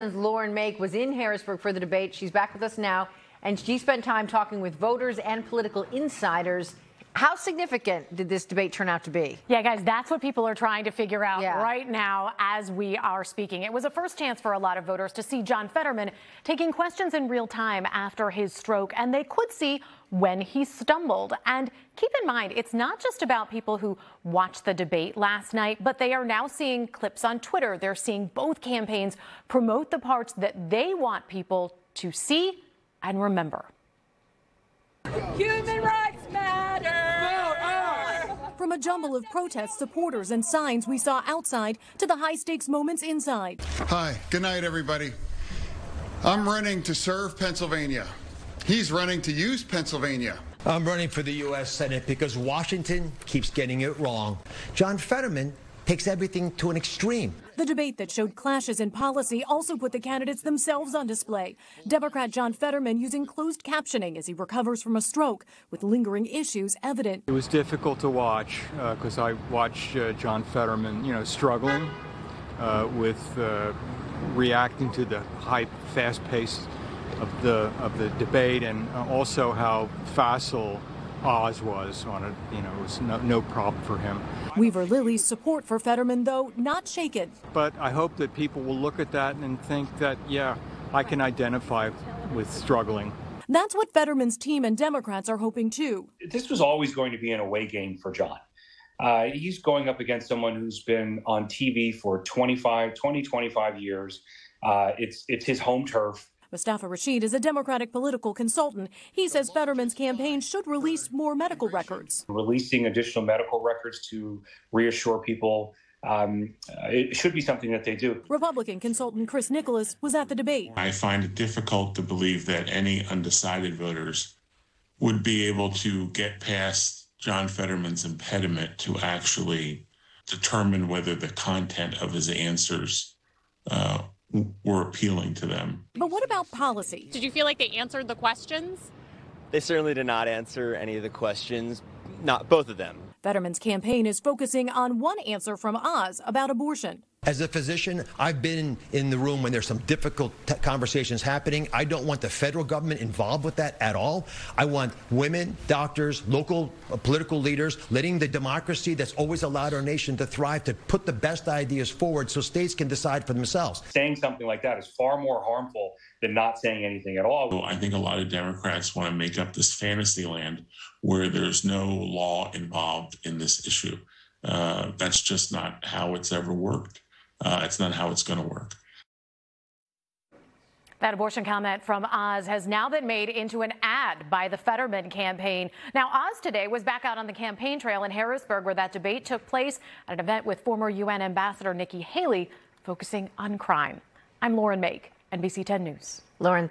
Lauren Mayk was in Harrisburg for the debate. She's back with us now, and she spent time talking with voters and political insiders. How significant did this debate turn out to be? Yeah, guys, that's what people are trying to figure out Yeah. right now as we are speaking. It was a first chance for a lot of voters to see John Fetterman taking questions in real time after his stroke, and they could see when he stumbled. And keep in mind, it's not just about people who watched the debate last night, but they are now seeing clips on Twitter. They're seeing both campaigns promote the parts that they want people to see and remember. Human rights matter. From a jumble of protest supporters and signs we saw outside to the high stakes moments inside. Hi, good night, everybody. I'm running to serve Pennsylvania. He's running to use Pennsylvania. I'm running for the U.S. Senate because Washington keeps getting it wrong. John Fetterman takes everything to an extreme. The debate that showed clashes in policy also put the candidates themselves on display. Democrat John Fetterman using closed captioning as he recovers from a stroke, with lingering issues evident. It was difficult to watch because I watched uh, John Fetterman, you know, struggling uh, with uh, reacting to the hype, fast pace of the of the debate, and uh, also how facile Oz was on it. You know, it was no, no problem for him. Weaver Lilly's support for Fetterman, though, not shaken. But I hope that people will look at that and think that, yeah, I can identify with struggling. That's what Fetterman's team and Democrats are hoping too. this was always going to be an away game for John. Uh, he's going up against someone who's been on TV for 25, 20, 25 years. Uh, it's it's his home turf. Mustafa Rashid is a Democratic political consultant. He says Fetterman's campaign should release more medical records. Releasing additional medical records to reassure people um, uh, it should be something that they do. Republican consultant Chris Nicholas was at the debate. I find it difficult to believe that any undecided voters would be able to get past John Fetterman's impediment to actually determine whether the content of his answers uh, were appealing to them. But what about policy? Did you feel like they answered the questions? They certainly did not answer any of the questions, not both of them. Fetterman's campaign is focusing on one answer from Oz about abortion. As a physician, I've been in the room when there's some difficult t- conversations happening. I don't want the federal government involved with that at all. I want women, doctors, local uh, political leaders, letting the democracy that's always allowed our nation to thrive to put the best ideas forward so states can decide for themselves. Saying something like that is far more harmful than not saying anything at all. So I think a lot of Democrats want to make up this fantasy land where there's no law involved in this issue. Uh, that's just not how it's ever worked. Uh, it's not how it's going to work. That abortion comment from Oz has now been made into an ad by the Fetterman campaign. Now, Oz today was back out on the campaign trail in Harrisburg where that debate took place at an event with former UN Ambassador Nikki Haley focusing on crime. I'm Lauren Mayk, NBC 10 News. Lauren,